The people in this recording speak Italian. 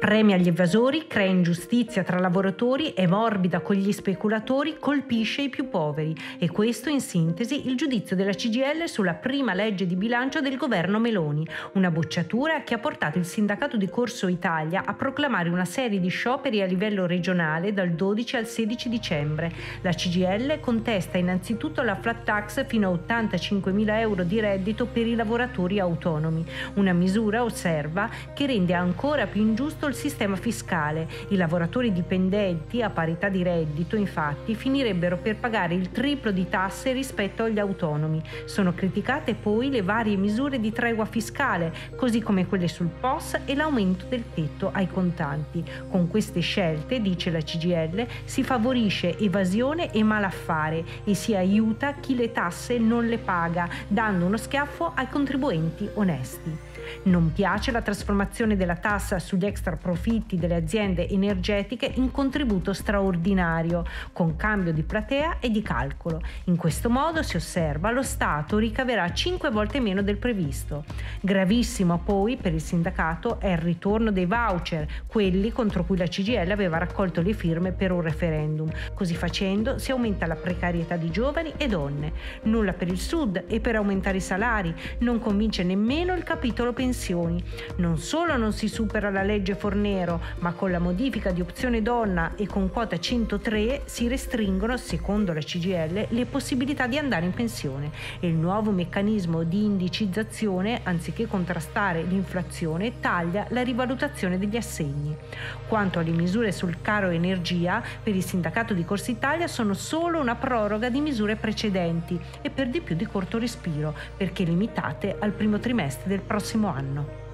Premia gli evasori, crea ingiustizia tra lavoratori, è morbida con gli speculatori, colpisce i più poveri. E questo, in sintesi, il giudizio della CGL sulla prima legge di bilancio del governo Meloni. Una bocciatura che ha portato il sindacato di Corso Italia a proclamare una serie di scioperi a livello regionale dal 12 al 16 dicembre. La CGL contesta innanzitutto la flat tax fino a 85.000 euro di reddito per i lavoratori autonomi. Una misura, osserva, che rende ancora più ingiusto il sistema fiscale. I lavoratori dipendenti, a parità di reddito, infatti, finirebbero per pagare il triplo di tasse rispetto agli autonomi. Sono criticate poi le varie misure di tregua fiscale, così come quelle sul POS e l'aumento del tetto ai contanti. Con queste scelte, dice la CGL, si favorisce evasione e malaffare e si aiuta chi le tasse non le paga, dando uno schiaffo ai contribuenti onesti. Non piace la trasformazione della tassa sugli extra profitti delle aziende energetiche in contributo straordinario, con cambio di platea e di calcolo. In questo modo, si osserva, lo Stato ricaverà 5 volte meno del previsto. Gravissimo poi per il sindacato è il ritorno dei voucher, quelli contro cui la CGL aveva raccolto le firme per un referendum. Così facendo si aumenta la precarietà di giovani e donne. Nulla per il Sud e per aumentare i salari. Non convince nemmeno il capitolo pensioni. Non solo non si supera la legge Fornero, ma con la modifica di opzione donna e con quota 103 si restringono, secondo la CGL, le possibilità di andare in pensione e il nuovo meccanismo di indicizzazione, anziché contrastare l'inflazione, taglia la rivalutazione degli assegni. Quanto alle misure sul caro energia, per il sindacato di Corsa Italia sono solo una proroga di misure precedenti e per di più di corto respiro, perché limitate al primo trimestre del prossimo anno.